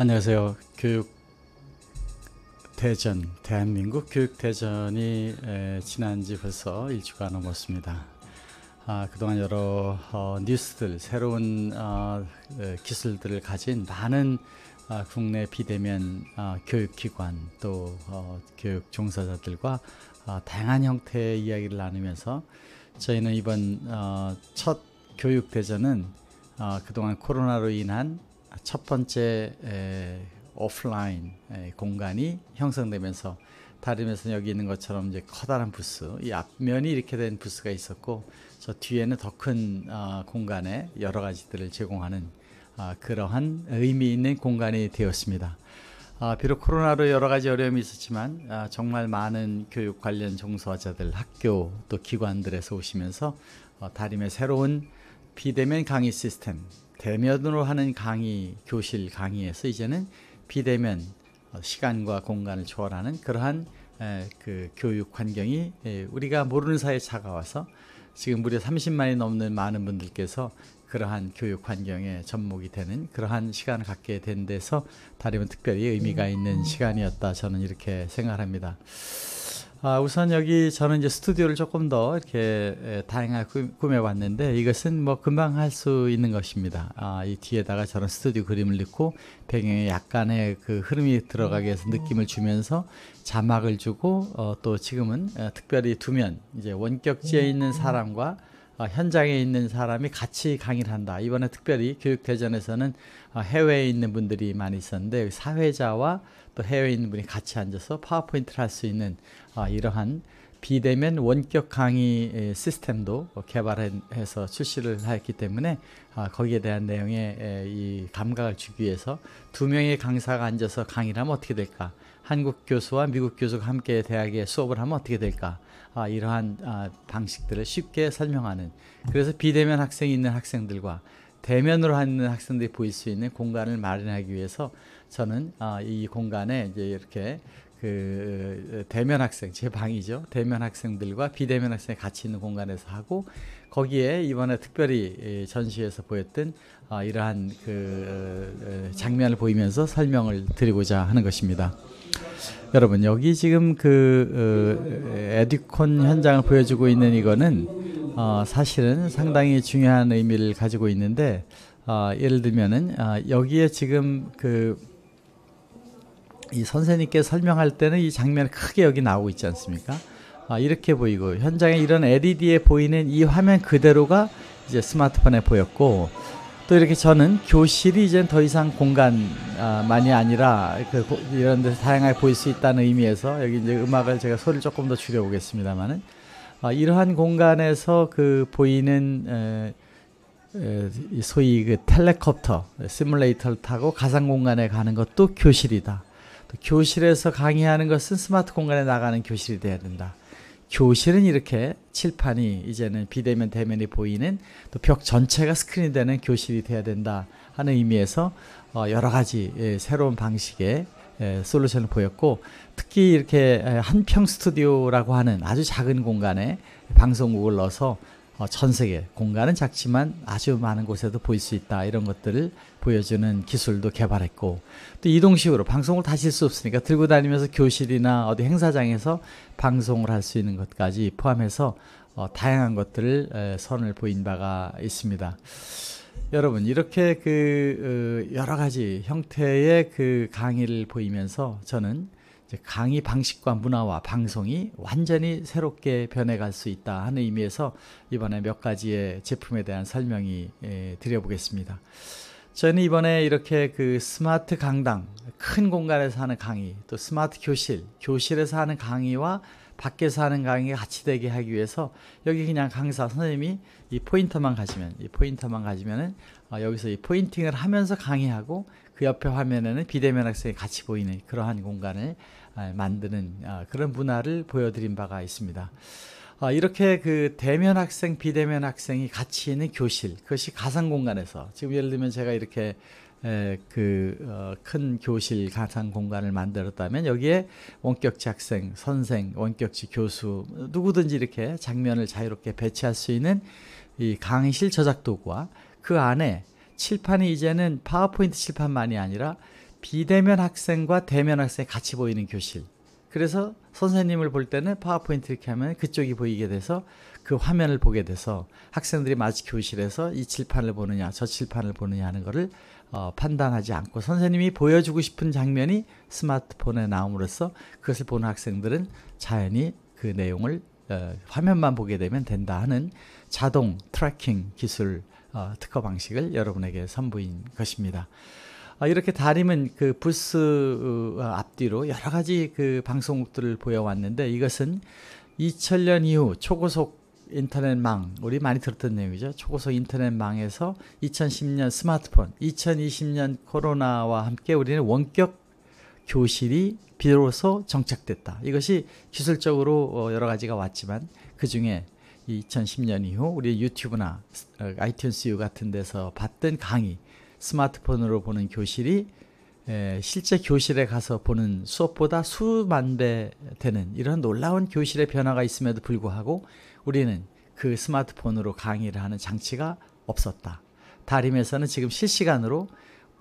안녕하세요. 교육 대전, 대한민국 교육 대전이 지난 지 벌써 일주가 넘었습니다. 아, 그동안 여러 어, 뉴스들, 새로운 어, 기술들을 가진 많은 어, 국내 비대면 어, 교육기관 또 어, 교육 종사자들과 어, 다양한 형태의 이야기를 나누면서 저희는 이번 어, 첫 교육 대전은 어, 그동안 코로나로 인한 첫 번째 에, 오프라인 에, 공간이 형성되면서 다름에서 여기 있는 것처럼 이제 커다란 부스, 이 앞면이 이렇게 된 부스가 있었고 저 뒤에는 더큰 어, 공간에 여러 가지들을 제공하는 어, 그러한 의미 있는 공간이 되었습니다. 아, 비록 코로나로 여러 가지 어려움이 있었지만 아, 정말 많은 교육 관련 종사자들, 학교 또 기관들에서 오시면서 어, 다림의 새로운 비대면 강의 시스템, 대면으로 하는 강의, 교실 강의에서 이제는 비대면 어, 시간과 공간을 초월하는 그러한 에, 그 교육 환경이 에, 우리가 모르는 사이에 차가와서 지금 무려 30만이 넘는 많은 분들께서 그러한 교육 환경에 접목이 되는 그러한 시간을 갖게 된 데서 다리면 특별히 의미가 있는 시간이었다 저는 이렇게 생각합니다. 아, 우선 여기 저는 이제 스튜디오를 조금 더 이렇게 다양하게 꾸며봤는데 이것은 뭐 금방 할 수 있는 것입니다. 아, 이 뒤에다가 저런 스튜디오 그림을 넣고 배경에 약간의 그 흐름이 들어가게 해서 느낌을 주면서 자막을 주고 어, 또 지금은 어, 특별히 두면 이제 원격지에 있는 사람과 어, 현장에 있는 사람이 같이 강의를 한다. 이번에 특별히 교육대전에서는 어, 해외에 있는 분들이 많이 있었는데 사회자와 또 해외에 있는 분이 같이 앉아서 파워포인트를 할 수 있는 어, 이러한 비대면 원격 강의 시스템도 개발해서 출시를 했기 때문에 거기에 대한 내용에 이 감각을 주기 위해서 두 명의 강사가 앉아서 강의를 하면 어떻게 될까? 한국 교수와 미국 교수가 함께 대학에 수업을 하면 어떻게 될까? 아, 이러한 아, 방식들을 쉽게 설명하는 그래서 비대면 학생이 있는 학생들과 대면으로 하는 학생들이 보일 수 있는 공간을 마련하기 위해서 저는 아, 이 공간에 이제 이렇게 그 대면 학생 제 방이죠 대면 학생들과 비대면 학생이 같이 있는 공간에서 하고 거기에 이번에 특별히 전시에서 보였던 아, 이러한 그 어, 어, 장면을 보이면서 설명을 드리고자 하는 것입니다. 여러분 여기 지금 그 어, 에듀콘 현장을 보여주고 있는 이거는 어, 사실은 상당히 중요한 의미를 가지고 있는데 어, 예를 들면은 어, 여기에 지금 그 이 선생님께 설명할 때는 이 장면이 크게 여기 나오고 있지 않습니까? 아, 이렇게 보이고 현장에 이런 LED에 보이는 이 화면 그대로가 이제 스마트폰에 보였고 또 이렇게 저는 교실이 이제 더 이상 공간만이 아니라 그 이런 데서 다양하게 보일 수 있다는 의미에서 여기 이제 음악을 제가 소리를 조금 더 줄여보겠습니다만은 어, 이러한 공간에서 그 보이는 에, 에, 소위 그 헬리콥터 시뮬레이터를 타고 가상 공간에 가는 것도 교실이다. 또 교실에서 강의하는 것은 스마트 공간에 나가는 교실이 돼야 된다. 교실은 이렇게 칠판이 이제는 비대면 대면이 보이는 또 벽 전체가 스크린이 되는 교실이 돼야 된다 하는 의미에서 어 여러 가지 예, 새로운 방식의 예, 솔루션을 보였고 특히 이렇게 한평 스튜디오라고 하는 아주 작은 공간에 방송국을 넣어서 어, 전 세계 공간은 작지만 아주 많은 곳에도 보일 수 있다 이런 것들을 보여주는 기술도 개발했고 또 이동식으로 방송을 다실 수 없으니까 들고 다니면서 교실이나 어디 행사장에서 방송을 할 수 있는 것까지 포함해서 어, 다양한 것들을 에, 선을 보인 바가 있습니다. 여러분 이렇게 그 어, 여러 가지 형태의 그 강의를 보이면서 저는 강의 방식과 문화와 방송이 완전히 새롭게 변해갈 수 있다 하는 의미에서 이번에 몇 가지의 제품에 대한 설명이 드려보겠습니다. 저는 이번에 이렇게 그 스마트 강당, 큰 공간에서 하는 강의, 또 스마트 교실, 교실에서 하는 강의와 밖에서 하는 강의가 같이 되게 하기 위해서 여기 그냥 강사 선생님이 이 포인터만 가지면 이 포인터만 가지면은 어, 여기서 이 pointing을 하면서 강의하고 그 옆에 화면에는 비대면 학생이 같이 보이는 그러한 공간을 아, 만드는 아, 그런 문화를 보여드린 바가 있습니다. 아, 이렇게 그 대면 학생, 비대면 학생이 같이 있는 교실, 그것이 가상 공간에서 지금 예를 들면 제가 이렇게 그큰 어, 교실 가상 공간을 만들었다면 여기에 원격지 학생, 선생, 원격지 교수 누구든지 이렇게 장면을 자유롭게 배치할 수 있는 이 강의실 저작 도구와 그 안에 칠판이 이제는 파워포인트 칠판만이 아니라 비대면 학생과 대면 학생이 같이 보이는 교실. 그래서 선생님을 볼 때는 파워포인트 이렇게 하면 그쪽이 보이게 돼서 그 화면을 보게 돼서 학생들이 마치 교실에서 이 칠판을 보느냐 저 칠판을 보느냐 하는 것을 어, 판단하지 않고 선생님이 보여주고 싶은 장면이 스마트폰에 나옴으로써 그것을 보는 학생들은 자연히 그 내용을 어, 화면만 보게 되면 된다 하는 자동 트래킹 기술 어, 특허 방식을 여러분에게 선보인 것입니다. 어, 이렇게 다림은 그 부스 어, 앞뒤로 여러 가지 그 방송국들을 보여왔는데 이것은 2000년 이후 초고속 인터넷망 우리 많이 들었던 내용이죠. 초고속 인터넷망에서 2010년 스마트폰, 2020년 코로나와 함께 우리는 원격 교실이 비로소 정착됐다. 이것이 기술적으로 어, 여러 가지가 왔지만 그 중에 2010년 이후 우리 유튜브나 아이튠스 U 같은 데서 봤던 강의, 스마트폰으로 보는 교실이 실제 교실에 가서 보는 수업보다 수만 배 되는 이런 놀라운 교실의 변화가 있음에도 불구하고 우리는 그 스마트폰으로 강의를 하는 장치가 없었다. 다림에서는 지금 실시간으로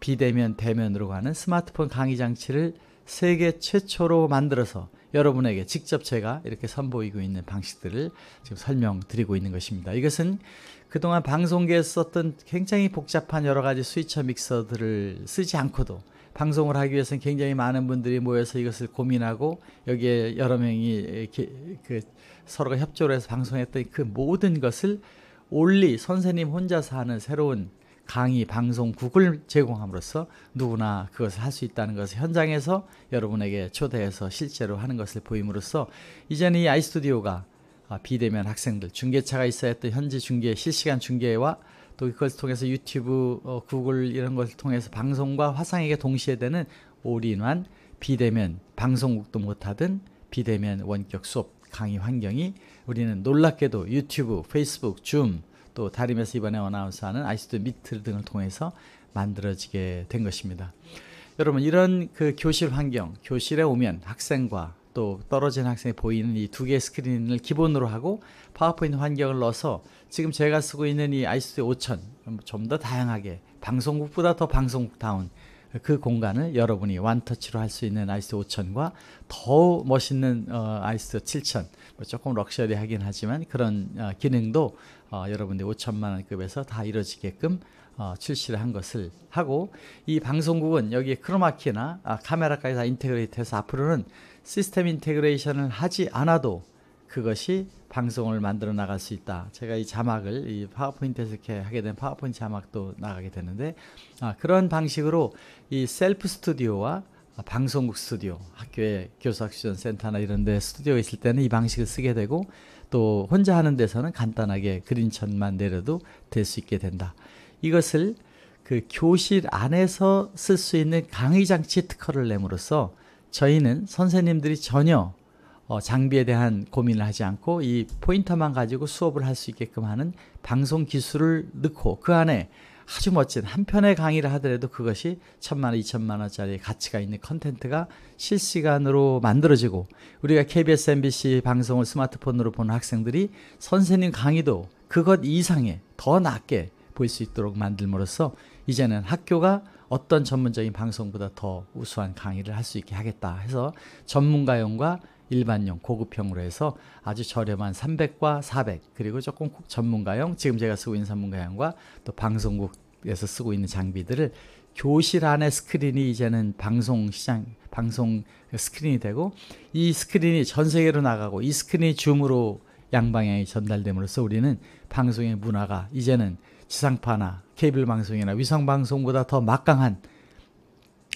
비대면 대면으로 가는 스마트폰 강의 장치를 세계 최초로 만들어서 여러분에게 직접 제가 이렇게 선보이고 있는 방식들을 지금 설명드리고 있는 것입니다. 이것은 그동안 방송계에서 썼던 굉장히 복잡한 여러 가지 스위처 믹서들을 쓰지 않고도 방송을 하기 위해서는 굉장히 많은 분들이 모여서 이것을 고민하고 여기에 여러 명이 그 서로가 협조를 해서 방송했던 그 모든 것을 only 선생님 혼자서 하는 새로운 강의, 방송국을 제공함으로써 누구나 그것을 할 수 있다는 것을 현장에서 여러분에게 초대해서 실제로 하는 것을 보임으로써 이제는 이 아이스튜디오가 비대면 학생들, 중계차가 있어야 했던 현지 중계, 실시간 중계와 또 그것을 통해서 유튜브, 어, 구글 이런 것을 통해서 방송과 화상에게 동시에 되는 올인원 비대면 방송국도 못하던 비대면 원격 수업 강의 환경이 우리는 놀랍게도 유튜브, 페이스북, 줌, 또 다림에서 이번에 announce하는 아이스튜디오 미트 등을 통해서 만들어지게 된 것입니다. 여러분 이런 그 교실 환경, 교실에 오면 학생과 또 떨어진 학생이 보이는 이 두 개의 스크린을 기본으로 하고 파워포인트 환경을 넣어서 지금 제가 쓰고 있는 이 아이스튜디오 5000 좀 더 다양하게 방송국보다 더 방송국다운 그 공간을 여러분이 one touch로 할 수 있는 아이스 5000과 더 멋있는 어, 아이스 7000뭐 조금 럭셔리하긴 하지만 그런 어, 기능도 어, 여러분들 5천만 원급에서 다 이루어지게끔 어, 출시를 한 것을 하고 이 방송국은 여기에 크로마키나 아, 카메라까지 다 integrate해서 앞으로는 system integration을 하지 않아도 그것이 방송을 만들어 나갈 수 있다. 제가 이 자막을 이 파워포인트에서 이렇게 하게 된 파워포인트 자막도 나가게 되는데 아, 그런 방식으로 이 셀프 스튜디오와 방송국 스튜디오, 학교에 교수학습 센터나 이런 데 스튜디오 있을 때는 이 방식을 쓰게 되고 또 혼자 하는 데서는 간단하게 그린천만 내려도 될 수 있게 된다. 이것을 그 교실 안에서 쓸 수 있는 강의 장치 특허를 내므로써 저희는 선생님들이 전혀 어, 장비에 대한 고민을 하지 않고 이 포인터만 가지고 수업을 할 수 있게끔 하는 방송 기술을 넣고 그 안에 아주 멋진 한 편의 강의를 하더라도 그것이 천만 원, 이천만 원짜리 가치가 있는 컨텐츠가 실시간으로 만들어지고 우리가 KBS, MBC 방송을 스마트폰으로 보는 학생들이 선생님 강의도 그것 이상의 더 낮게 볼 수 있도록 만들므로써 이제는 학교가 어떤 전문적인 방송보다 더 우수한 강의를 할 수 있게 하겠다 해서 전문가용과 일반용 고급형으로 해서 아주 저렴한 300과 400 그리고 조금 전문가용 지금 제가 쓰고 있는 전문가용과 또 방송국에서 쓰고 있는 장비들을 교실 안에 스크린이 이제는 방송 시장 방송 스크린이 되고 이 스크린이 전 세계로 나가고 이 스크린이 줌으로 양방향이 전달됨으로써 우리는 방송의 문화가 이제는 지상파나 케이블 방송이나 위성 방송보다 더 막강한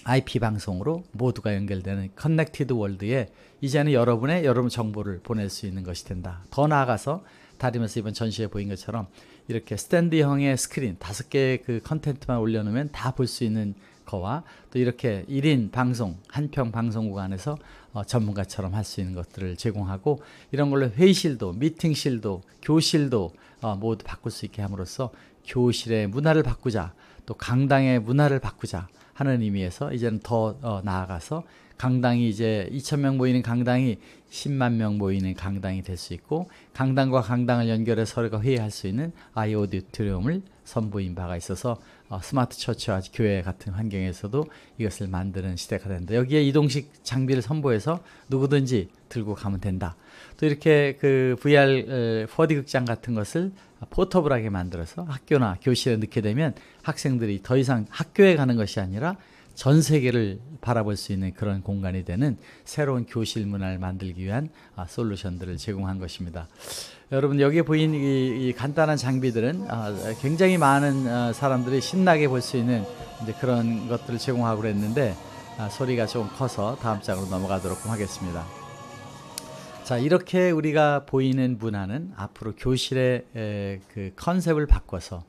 IP 방송으로 모두가 연결되는 connected world에 이제는 여러분의 여러분 정보를 보낼 수 있는 것이 된다. 더 나아가서 다리면서 이번 전시에 보인 것처럼 이렇게 스탠드형의 스크린 다섯 개의 그 컨텐츠만 올려놓으면 다 볼 수 있는 거와 또 이렇게 1인 방송 한평 방송국 안에서 어, 전문가처럼 할 수 있는 것들을 제공하고 이런 걸로 회의실도 미팅실도 교실도 어, 모두 바꿀 수 있게 함으로써 교실의 문화를 바꾸자 또 강당의 문화를 바꾸자 하는 의미에서 이제는 더 어, 나아가서 강당이 이제 2천명 모이는 강당이 10만 명 모이는 강당이 될 수 있고 강당과 강당을 연결해 서로가 회의할 수 있는 아이 오디토리움을 선보인 바가 있어서 어, 스마트 처치와 교회 같은 환경에서도 이것을 만드는 시대가 된다. 여기에 이동식 장비를 선보여서 누구든지 들고 가면 된다. 또 이렇게 그 VR 4D 극장 같은 것을 포터블하게 만들어서 학교나 교실에 넣게 되면 학생들이 더 이상 학교에 가는 것이 아니라 전 세계를 바라볼 수 있는 그런 공간이 되는 새로운 교실 문화를 만들기 위한 아, 솔루션들을 제공한 것입니다. 여러분 여기에 보인 이, 이 간단한 장비들은 아, 굉장히 많은 아, 사람들이 신나게 볼 수 있는 그런 것들을 제공하고 그랬는데 아, 소리가 좀 커서 다음 장으로 넘어가도록 하겠습니다. 자 이렇게 우리가 보이는 문화는 앞으로 교실의 에, 그 컨셉을 바꿔서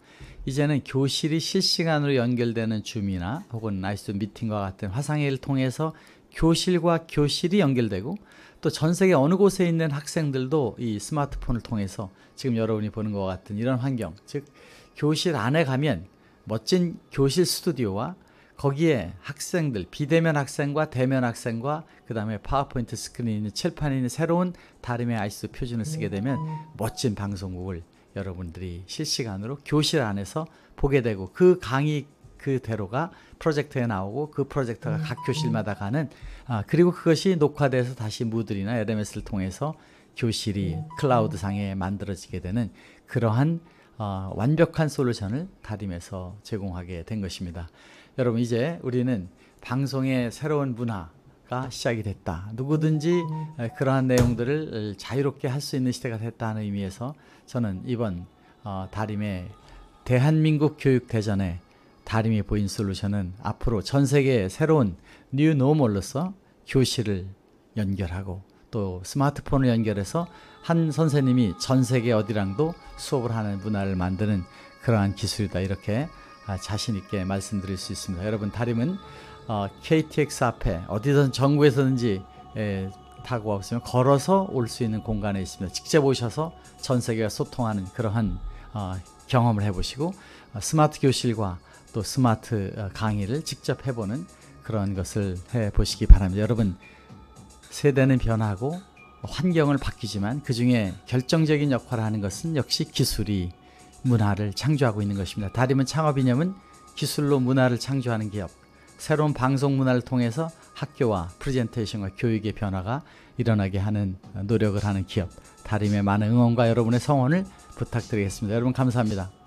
이제는 교실이 실시간으로 연결되는 줌이나 혹은 나이스 미팅과 같은 화상회의를 통해서 교실과 교실이 연결되고 또 전 세계 어느 곳에 있는 학생들도 이 스마트폰을 통해서 지금 여러분이 보는 것 같은 이런 환경, 즉 교실 안에 가면 멋진 교실 스튜디오와 거기에 학생들 비대면 학생과 대면 학생과 그 다음에 파워포인트 스크린이 있는 칠판이 있는 새로운 다림의 아이스 표준을 쓰게 되면 멋진 방송국을 여러분들이 실시간으로 교실 안에서 보게 되고 그 강의 그대로가 프로젝터에 나오고 그 프로젝터가 각 교실마다 가는 아 그리고 그것이 녹화돼서 다시 무들이나 LMS를 통해서 교실이 클라우드 상에 만들어지게 되는 그러한 어, 완벽한 솔루션을 다림에서 제공하게 된 것입니다. 여러분 이제 우리는 방송의 새로운 문화 가 시작이 됐다. 누구든지 그러한 내용들을 자유롭게 할 수 있는 시대가 됐다는 의미에서 저는 이번 어, 다림의 대한민국 교육 대전에 다림이 보인 솔루션은 앞으로 전 세계의 새로운 new normal로서 교실을 연결하고 또 스마트폰을 연결해서 한 선생님이 전 세계 어디랑도 수업을 하는 문화를 만드는 그러한 기술이다 이렇게 아, 자신 있게 말씀드릴 수 있습니다. 여러분 다림은 어, KTX 앞에 어디든 전국에서든지 에, 타고 없으면 걸어서 올 수 있는 공간에 있습니다. 직접 오셔서 전 세계와 소통하는 그러한 어, 경험을 해보시고 어, 스마트 교실과 또 스마트 어, 강의를 직접 해보는 그런 것을 해보시기 바랍니다. 여러분 세대는 변하고 환경을 바뀌지만 그 중에 결정적인 역할을 하는 것은 역시 기술이 문화를 창조하고 있는 것입니다. 다림은 창업 이념은 기술로 문화를 창조하는 기업, 새로운 방송 문화를 통해서 학교와 프레젠테이션과 교육의 변화가 일어나게 하는 노력을 하는 기업, 다림의 많은 응원과 여러분의 성원을 부탁드리겠습니다. 여러분 감사합니다.